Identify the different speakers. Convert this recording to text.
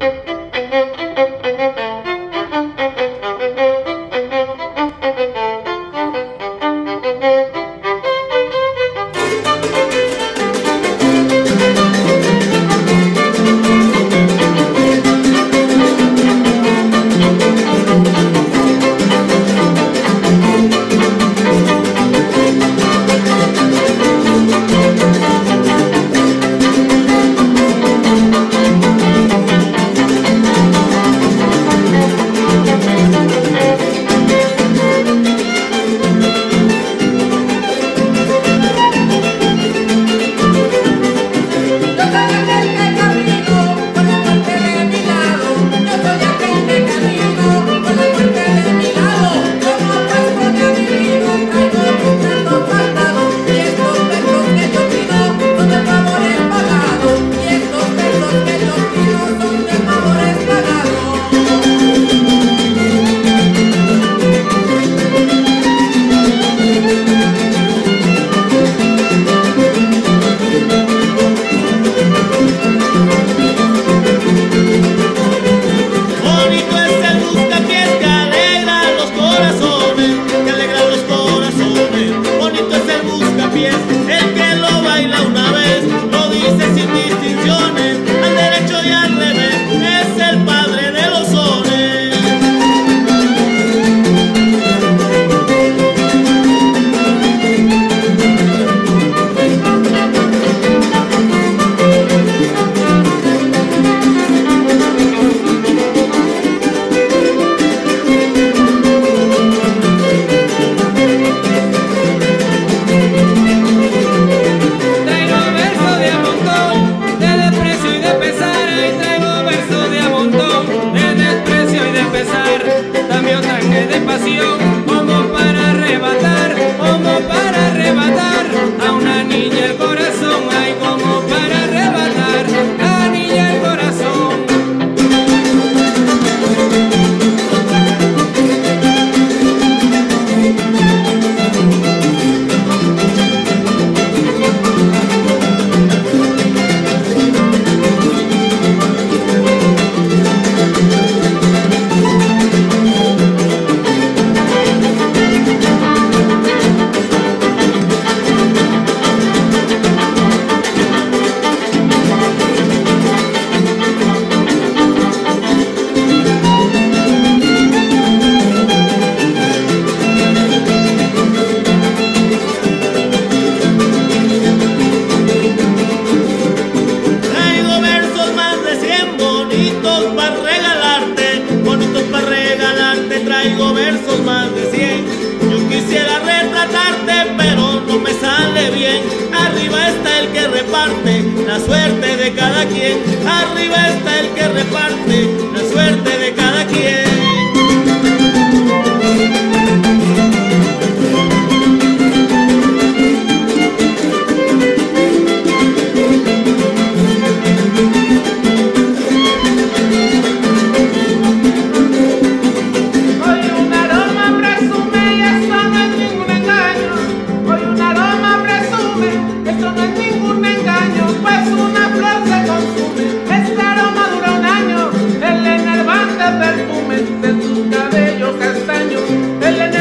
Speaker 1: la suerte de cada quien. Arriba está el que reparte la suerte de cada quien. tu mente, tus cabellos castaños, el